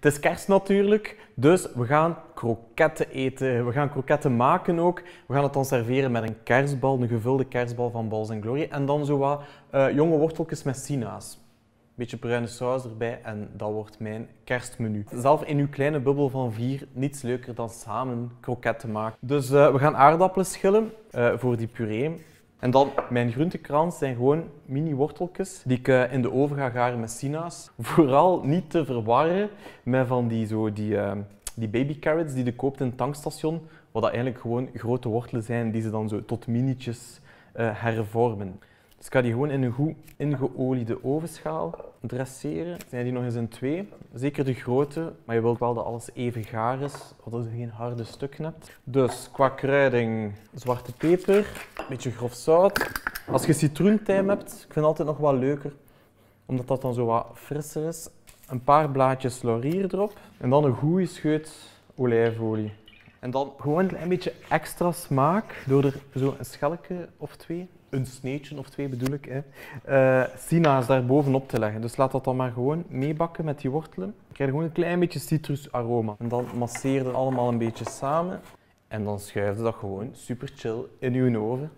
Het is kerst natuurlijk, dus we gaan kroketten eten. We gaan kroketten maken ook. We gaan het dan serveren met een kerstbal, een gevulde kerstbal van Balls Glory. En dan zo wat uh, jonge worteltjes met sinaas. Beetje bruine saus erbij en dat wordt mijn kerstmenu. Zelf in uw kleine bubbel van vier, niets leuker dan samen kroketten maken. Dus uh, we gaan aardappelen schillen uh, voor die puree. En dan, mijn groentekrans zijn gewoon mini worteltjes die ik uh, in de oven ga garen met sinaas. Vooral niet te verwarren met van die, zo, die, uh, die baby carrots die je koopt in het tankstation. Wat dat eigenlijk gewoon grote wortelen zijn die ze dan zo tot minietjes uh, hervormen. Dus ik ga die gewoon in een goed ingeoliede ovenschaal dresseren. Zijn die nog eens in twee. Zeker de grote, maar je wilt wel dat alles even gaar is, zodat je geen harde stukken hebt. Dus qua kruiding, zwarte peper, een beetje grof zout. Als je citroentijm hebt, ik vind het altijd nog wat leuker, omdat dat dan zo wat frisser is. Een paar blaadjes laurier erop en dan een goede scheut olijfolie. En dan gewoon een klein beetje extra smaak door er zo een schelke of twee een sneetje of twee bedoel ik, hè, uh, sinaas daar bovenop te leggen. Dus laat dat dan maar gewoon meebakken met die wortelen. Krijg gewoon een klein beetje citrusaroma. En dan masseer je allemaal een beetje samen. En dan schuif je dat gewoon super chill in je oven.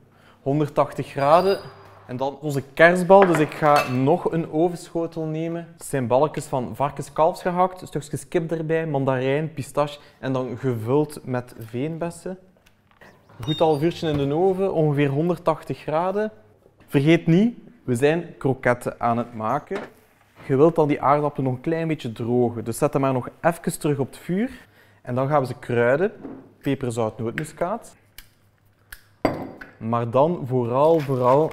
180 graden. En dan onze kerstbal. Dus ik ga nog een ovenschotel nemen. Het zijn balkjes van varkenskalfs gehakt, stukjes kip erbij, mandarijn, pistache en dan gevuld met veenbessen. Goed half uurtje in de oven, ongeveer 180 graden. Vergeet niet, we zijn kroketten aan het maken. Je wilt dan die aardappelen nog een klein beetje drogen. Dus zet hem maar nog even terug op het vuur. En dan gaan we ze kruiden. Peper, zout, nootmuskaat. Maar dan vooral, vooral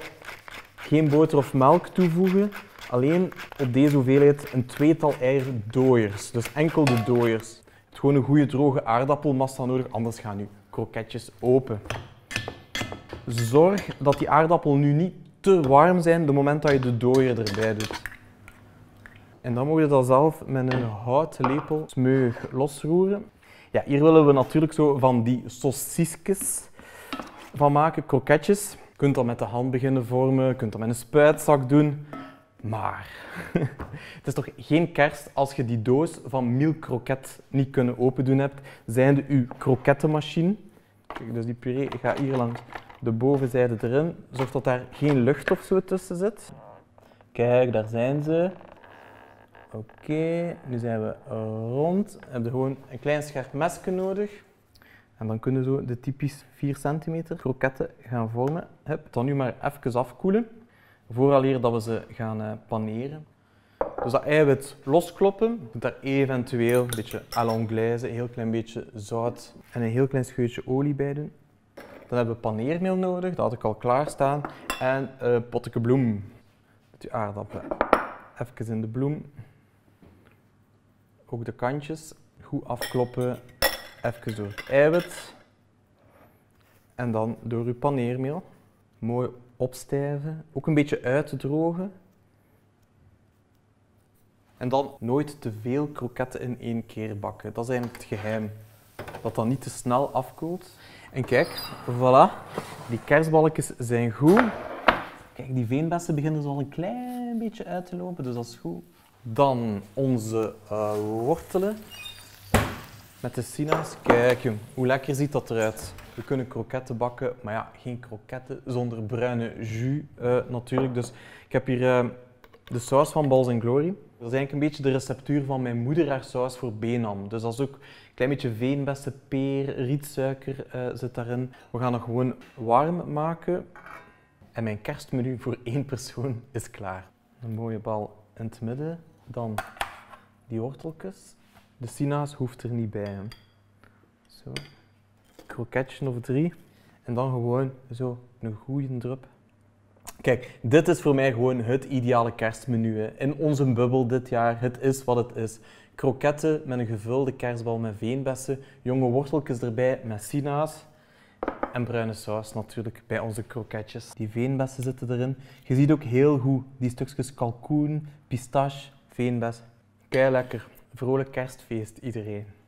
geen boter of melk toevoegen. Alleen op deze hoeveelheid een tweetal eierdooiers. Dus enkel de dooiers. Je hebt gewoon een goede droge aardappelmassa nodig, anders gaan nu kroketjes open. Zorg dat die aardappel nu niet te warm zijn op moment dat je de dooier erbij doet. En dan moet je dat zelf met een houten lepel smeug losroeren. Ja, hier willen we natuurlijk zo van die saucisjes van maken, kroketjes. Je kunt dat met de hand beginnen vormen, je kunt dat met een spuitzak doen. Maar het is toch geen kerst als je die doos van Milk Croquet niet kunnen opendoen hebt, zijnde uw krokettenmachine. Dus die puree gaat hier langs de bovenzijde erin. Zorg dat daar geen lucht of zo tussen zit. Kijk, daar zijn ze. Oké, nu zijn we rond. We hebben gewoon een klein scherp mesje nodig. En dan kunnen zo de typisch 4 cm kroketten gaan vormen. Hup, dan nu maar even afkoelen vooraleer dat we ze gaan uh, paneren. Dus dat eiwit loskloppen, moet daar eventueel een beetje à l'anglaise, een heel klein beetje zout en een heel klein scheutje olie bij doen. Dan hebben we paneermeel nodig, dat had ik al klaarstaan. En uh, bloem met je aardappelen. Even in de bloem. Ook de kantjes goed afkloppen. Even door het eiwit. En dan door uw paneermeel. Mooi opstijven, ook een beetje uit te drogen. En dan nooit te veel kroketten in één keer bakken. Dat is eigenlijk het geheim. Dat dat niet te snel afkoelt. En kijk, voilà, die kerstballetjes zijn goed. Kijk, die veenbessen beginnen al een klein beetje uit te lopen, dus dat is goed. Dan onze uh, wortelen met de sinaas. Kijk, hoe lekker ziet dat eruit. We kunnen kroketten bakken, maar ja, geen kroketten zonder bruine jus uh, natuurlijk. Dus ik heb hier uh, de saus van Balls Glory. Dat is eigenlijk een beetje de receptuur van mijn moeder haar saus voor benam. Dus dat is ook een klein beetje veenbessen, peer, rietsuiker uh, zit daarin. We gaan het gewoon warm maken. En mijn kerstmenu voor één persoon is klaar. Een mooie bal in het midden. Dan die worteltjes. De sinaas hoeft er niet bij. Zo kroketje of drie. En dan gewoon zo een goede drup. Kijk, dit is voor mij gewoon het ideale kerstmenu. In onze bubbel dit jaar. Het is wat het is. Kroketten met een gevulde kerstbal met veenbessen. Jonge worteltjes erbij met sinaas. En bruine saus natuurlijk bij onze kroketjes. Die veenbessen zitten erin. Je ziet ook heel goed die stukjes kalkoen, pistache, veenbes. Kei lekker. Vrolijk kerstfeest iedereen.